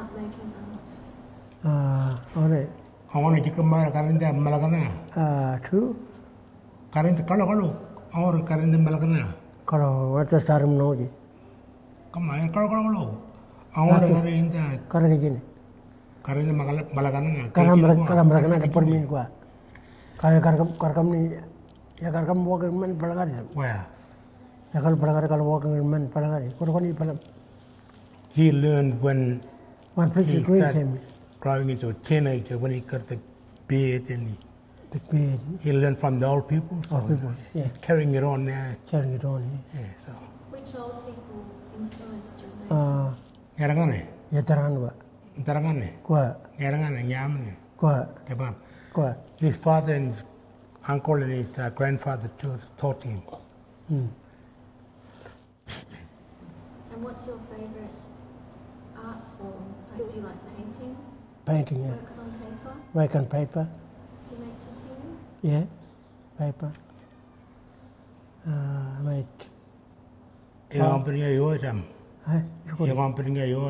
start making art? uh, on it. ಅವನ ಚಿಕ್ಕಮ್ಮರ ಕರಿಂದ ಮಲಗನ Uh, two, ಕರಿಂದ ಕಳು ಕಳು ಅವರು ಕರಿಂದ ಮಲಗನ kalau wata sarum noji, ಕಮ್ಮ ಕಳು ಕಳು ಕಳು ಅವರ ಕರಿಂದ kalau kayak gini. ಕರಿಂದ ಮಗಲ ಮಲಗನ Karena mereka, karena mereka ada permin gua. Kayak karkam, karkam ni, ya karkam bawa ke men pelangari. where Ya kalau pelangari kalau bawa ke men pelangari. Kalau kau ni pelang, he learned when one place he is green started growing into a teenager when he got the beard and he, The bed, he learned from the old people so Old people, yeah. he's carrying it on now carrying it on. yeah, so Which old people influenced your making? Uh, ngarangane ya terang gua, ntarangane gua, ngarangane nyamne gua, kebab gua. his father and his uncle and his uh, grandfather too, taught him Hmm. And what's your favourite art form? Like, do you like painting? Painting, yeah. Works on paper? Work on paper, Do you make tattoos? yeah. Paper. Uh, made. Yang punya yo jam. Hai, ikut. Yang punya yo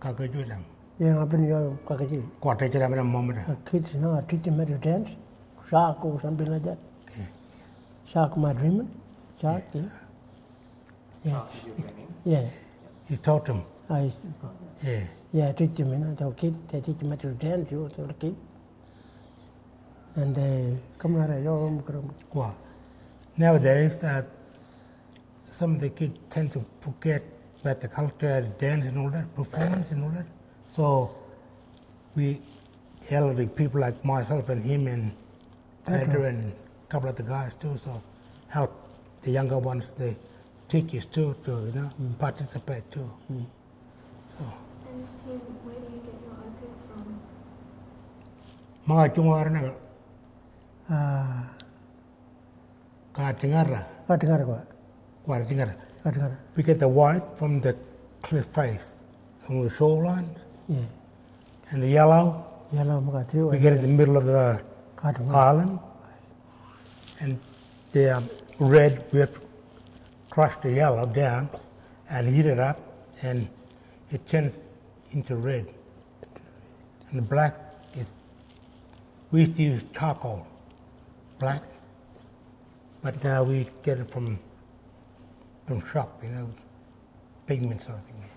kakak yo jam. Yang apa ni yang kau kerja? Kuat aja dalam mama dah. Kids, you know, I teach them how to dance. Shark or something like that. Shark, my dreaming. Shark, yeah. Yeah. Yeah. He taught him. I, Yeah. yeah, I teach them, you know, to they teach them how to dance, you know, to kid. And they come out, yo, um, krum. Kuat. Nowadays, that some of the kids tend to forget about the culture, the dance and all that, performance and all that. So we elderly people like myself and him and Pedro and a couple of the guys too, so help the younger ones, the teachers too, to you know participate too. So And Tim, where do you get your ochres from? mga cungar na Ah, ka tingara, kau dengar gua? kuar tingara. Kau dengar? We get the white from the cliff face, from the shoreline, Yeah. and the yellow Ya lah, muka tu. we get in the middle of the Kau island, and the um, red we have to crush the yellow down and heat it up, and it turns into red. And the black is we used to use charcoal, black, but now we get it from from shop, you know, pigments or something.